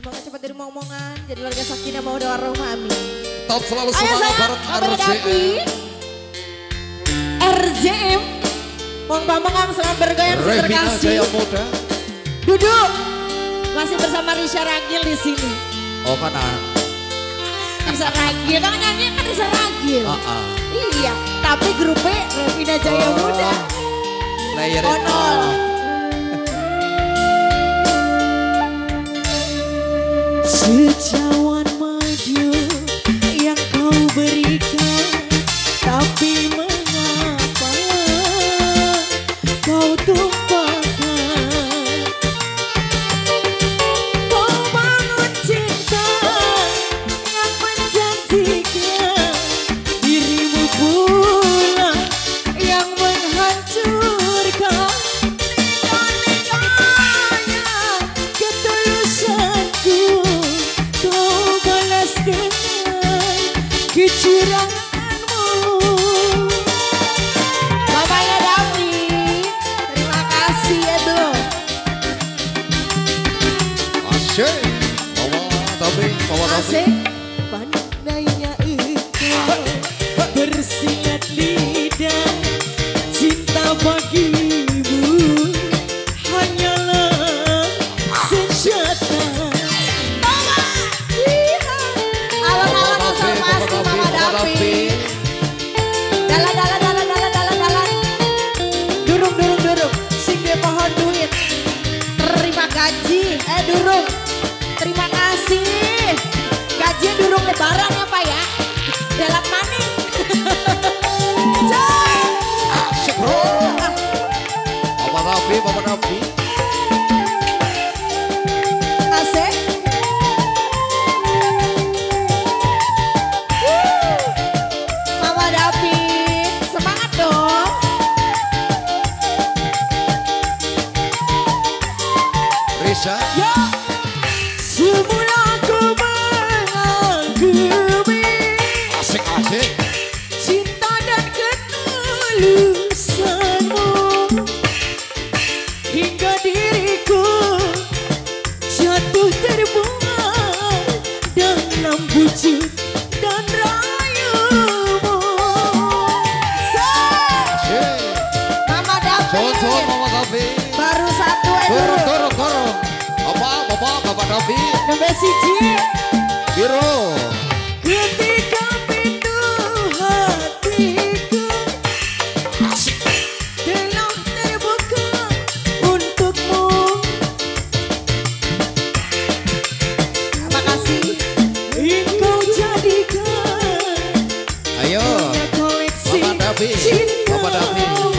Semoga cepat dari omongan jadi warga Sakinah mau doa rumah amin. Top selalu semangat Dapi. RJM. RJM. Bang Bambang Ang selamat bergoyang Revina terkasih. Jaya Muda. Duduk. Masih bersama Risha Ragil di sini. Oh mana? Risha Ragil, kan nyanyi kan Risha Ragil. Ah, ah. Iya, tapi grupnya Revina Jaya Oh. Muda. Layer Oh kau Asik Pandainya engkau Bersilat lidah Cinta bagimu. Hanyalah senjata. Mama Alon-alon asal pasti Mama dalan Durung, durung, durung. Sing dia pohon duit. Terima gaji. Eh durung Risa. Yo Semula ku mengagumi Asik asik. cinta dan ketulusanmu hingga Son bawa tapi. baru satu eh Turun turun turun. Bapak bapak bapak tapi. Nomor siji. Biru. Ketika pintu hatiku Asik. telah terbuka untukmu. Terima kasih. Engkau jadikan Ayo. Mama Davi. Mama Davi.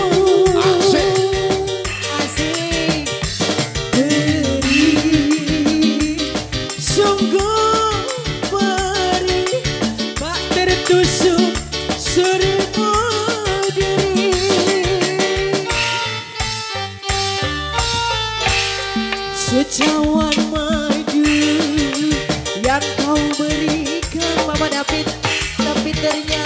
Sungguh beri tak tertusuk seribu diri. Secawan maju yang kau berikan Mama David Tapi ternyata